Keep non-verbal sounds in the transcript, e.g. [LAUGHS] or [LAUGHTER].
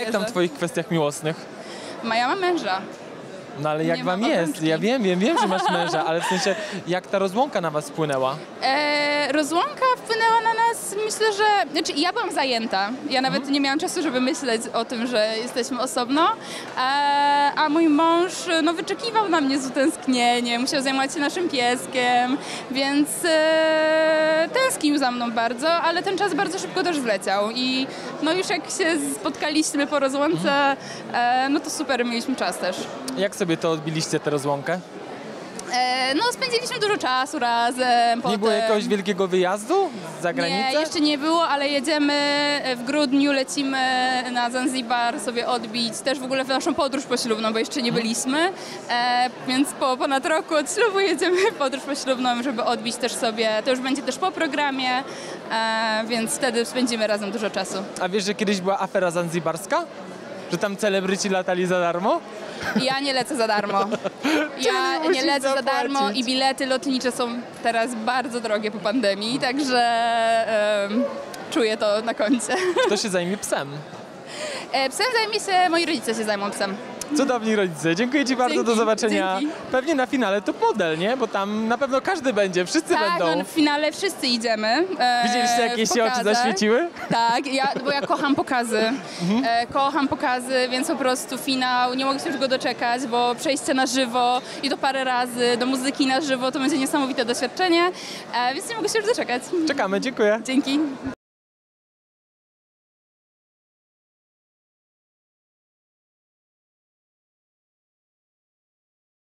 Jak tam w twoich kwestiach miłosnych? Ma męża. No ale jak Nie wam jest? obrączki. Ja wiem, wiem, wiem, że masz męża, ale w sensie jak ta rozłąka na was wpłynęła? E, rozłąka wpłynęła na nas, myślę, że... Znaczy, ja byłam zajęta. Ja nawet nie miałam czasu, żeby myśleć o tym, że jesteśmy osobno. E, a mój mąż no, wyczekiwał na mnie z utęsknieniem, musiał zajmować się naszym pieskiem, więc e, tęsknił za mną bardzo, ale ten czas bardzo szybko też wleciał. I no już jak się spotkaliśmy po rozłące, e, no to super, mieliśmy czas też. Jak sobie to odbiliście, tę rozłąkę? E, no spędziliśmy dużo czasu razem. Nie było potem- jakiegoś wielkiego wyjazdu za granicę? Nie, jeszcze nie było, ale jedziemy w grudniu, lecimy na Zanzibar sobie odbić też w ogóle w naszą podróż poślubną, bo jeszcze nie byliśmy, e, więc po ponad roku od ślubu jedziemy w podróż poślubną, żeby odbić też sobie, to już będzie też po programie, e, więc wtedy spędzimy razem dużo czasu. A wiesz, że kiedyś była afera zanzibarska? Że tam celebryci latali za darmo? Ja nie lecę za darmo. [LAUGHS] Ja nie lecę za darmo i bilety lotnicze są teraz bardzo drogie po pandemii, także em, czuję to na koncie. Kto się zajmie psem? E, Psem zajmie się, moi rodzice się zajmą psem. Cudowni rodzice. Dziękuję ci bardzo, Dzięki, do zobaczenia. dzięki. Pewnie na finale top model, nie? Bo tam na pewno każdy będzie, wszyscy Tak, będą. no, w finale wszyscy idziemy. e, Widzieliście, jak jej w się oczy zaświeciły? Tak, ja, bo ja kocham pokazy. Mhm. E, kocham pokazy, więc po prostu finał, nie mogę się już go doczekać, bo przejście na żywo i to parę razy, do muzyki na żywo, to będzie niesamowite doświadczenie, e, więc nie mogę się już doczekać. Czekamy, dziękuję. Dzięki.